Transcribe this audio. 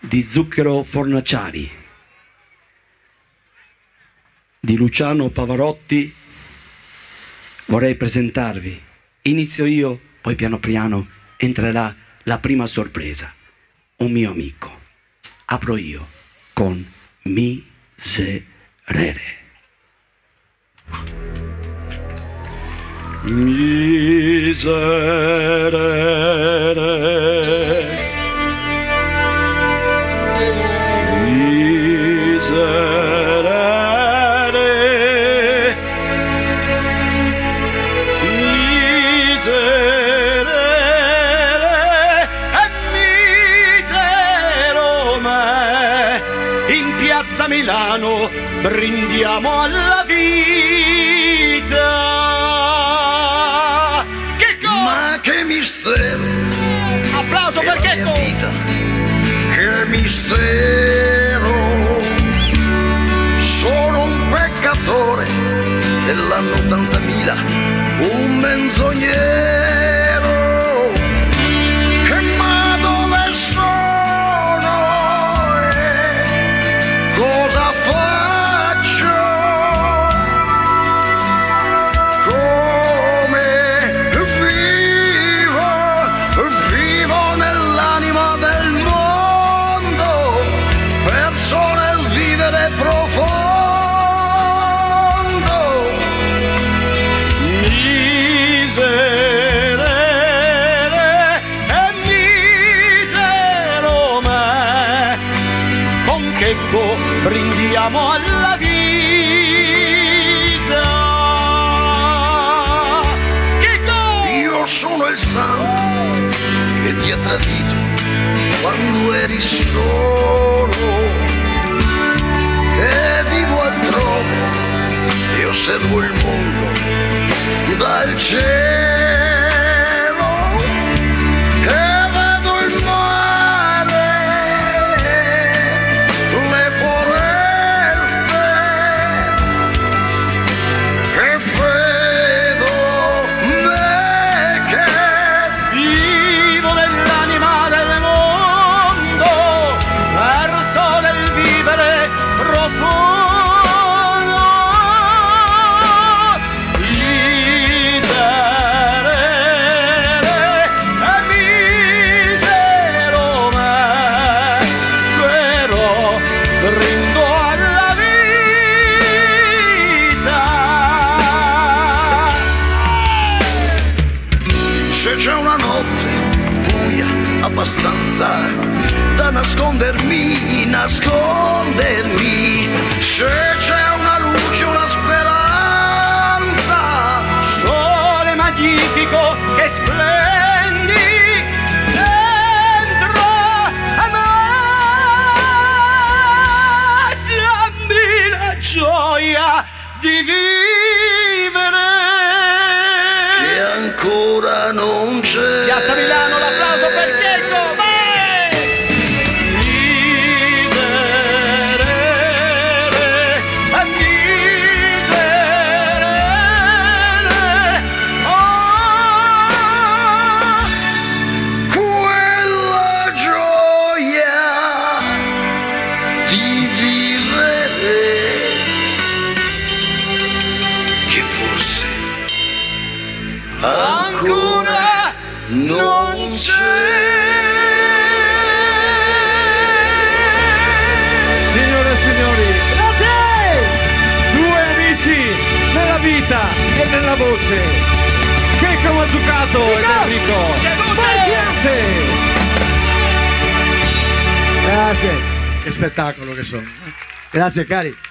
di Zucchero Fornaciari, di Luciano Pavarotti, vorrei presentarvi. Inizio io, poi piano piano entrerà la prima sorpresa, un mio amico. Apro io con Miserere. Miserere. Miserere. Miserere e misero me. In piazza Milano brindiamo alla vita. Che cosa? Ma che mistero Applauso per Checco! che mistero. Dell'anno 80.000, un menzognero. Checco brindiamo alla vita. Checco! Io sono il santo che ti ha tradito quando eri solo e vivo altrove e osservo il mondo dal cielo abbastanza da nascondermi, nascondermi. Se c'è una luce, una speranza. Sole magnifico che splendi dentro a me. Dammi la gioia di vivere. Ancora non c'è. Signore e signori, due amici nella vita e nella voce. Checco Mazzucato ed Enrico. C'è luce! Grazie! Grazie, che spettacolo che sono. Grazie cari.